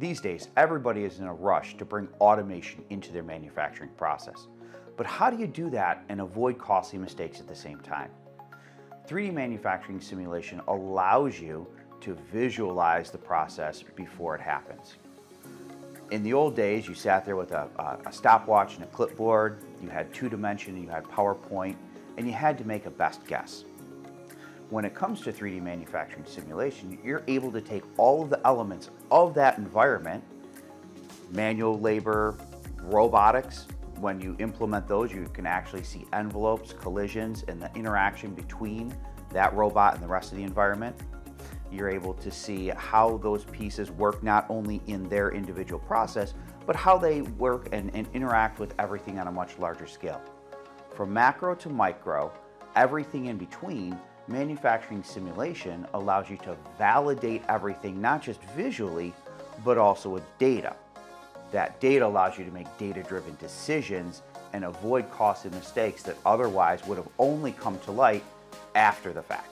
These days, everybody is in a rush to bring automation into their manufacturing process. But how do you do that and avoid costly mistakes at the same time? 3D manufacturing simulation allows you to visualize the process before it happens. In the old days, you sat there with a, a stopwatch and a clipboard, you had two dimension, you had PowerPoint, and you had to make a best guess. When it comes to 3D manufacturing simulation, you're able to take all of the elements of that environment, manual labor, robotics, when you implement those, you can actually see envelopes, collisions, and the interaction between that robot and the rest of the environment. You're able to see how those pieces work not only in their individual process, but how they work and, and interact with everything on a much larger scale. From macro to micro, everything in between, manufacturing simulation allows you to validate everything, not just visually, but also with data. That data allows you to make data-driven decisions and avoid costly mistakes that otherwise would have only come to light after the fact.